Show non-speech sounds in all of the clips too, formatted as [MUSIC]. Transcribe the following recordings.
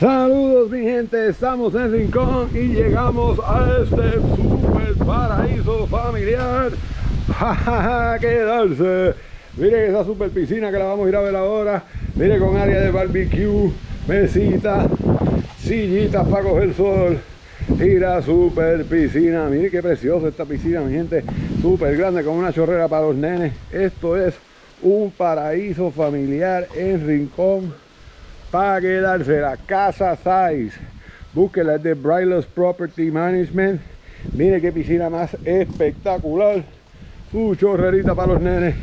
Saludos mi gente, estamos en Rincón y llegamos a este super paraíso familiar. [LAUGHS] Quedarse. Mire esa super piscina que la vamos a ir a ver ahora. Mire con área de barbecue, mesita, sillitas para coger sol. Y la super piscina. Mire qué preciosa esta piscina, mi gente. Súper grande con una chorrera para los nenes. Esto es un paraíso familiar en Rincón para quedarse la casa size. Búsquela de Brightles Property Management. Mire qué piscina más espectacular. Su chorrerita para los nenes.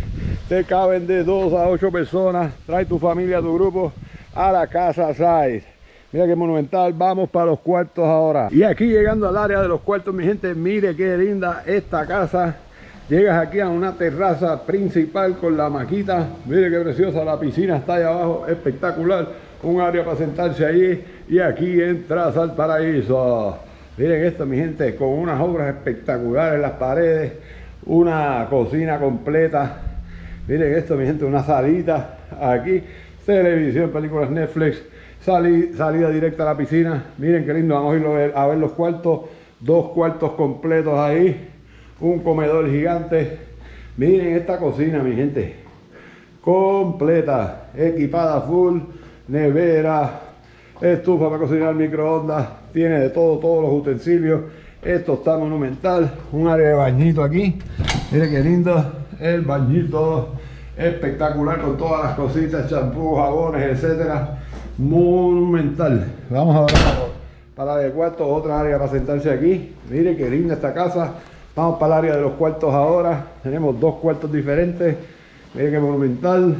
Te caben de 2 a 8 personas. Trae tu familia, tu grupo a la casa size. Mira qué monumental. Vamos para los cuartos ahora. Y aquí llegando al área de los cuartos mi gente mire qué linda esta casa. Llegas aquí a una terraza principal con la maquita. Mire qué preciosa, la piscina está ahí abajo, espectacular. Un área para sentarse ahí y aquí entras al paraíso. Miren esto, mi gente, con unas obras espectaculares en las paredes, una cocina completa. Miren esto, mi gente, una salita aquí, televisión, películas Netflix, salida directa a la piscina. Miren qué lindo, vamos a ir a ver los cuartos, dos cuartos completos ahí un comedor gigante. Miren esta cocina, mi gente. Completa, equipada full, nevera, estufa para cocinar microondas, tiene de todo, todos los utensilios. Esto está monumental, un área de bañito aquí. Miren qué lindo, el bañito espectacular con todas las cositas, champú, jabones, etcétera. Monumental. Vamos a ver para el cuarto, otra área para sentarse aquí. Miren qué linda esta casa Vamos para el área de los cuartos ahora. Tenemos dos cuartos diferentes. Miren qué monumental.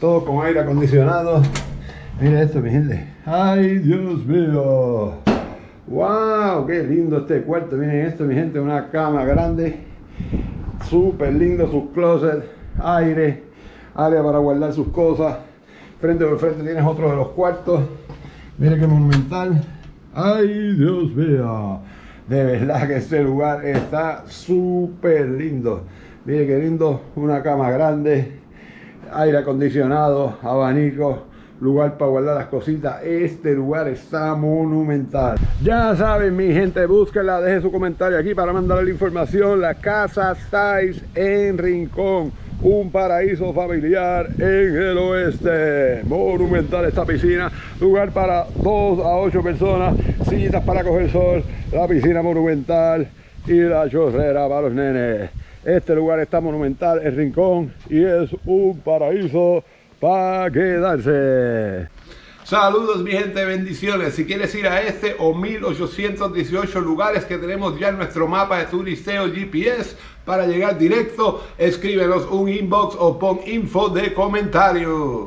Todo con aire acondicionado. Miren esto, mi gente. ¡Ay, Dios mío! ¡Wow! ¡Qué lindo este cuarto! Miren esto, mi gente. Una cama grande. Súper lindo sus closets. Aire. Área para guardar sus cosas. Frente por frente tienes otro de los cuartos. Miren qué monumental. ¡Ay, Dios mío! De verdad que este lugar está súper lindo. Miren qué lindo, una cama grande, aire acondicionado, abanico, lugar para guardar las cositas. Este lugar está monumental. Ya saben, mi gente, búsquenla, dejen su comentario aquí para mandarle la información. La casa Size en Rincón un paraíso familiar en el oeste. Monumental esta piscina, lugar para 2 a 8 personas, sillitas para coger sol, la piscina monumental y la chorrera para los nenes. Este lugar está monumental, el rincón, y es un paraíso para quedarse. Saludos mi gente, bendiciones. Si quieres ir a este o 1818 lugares que tenemos ya en nuestro mapa de turisteo GPS para llegar directo, escríbenos un inbox o pon info de comentario.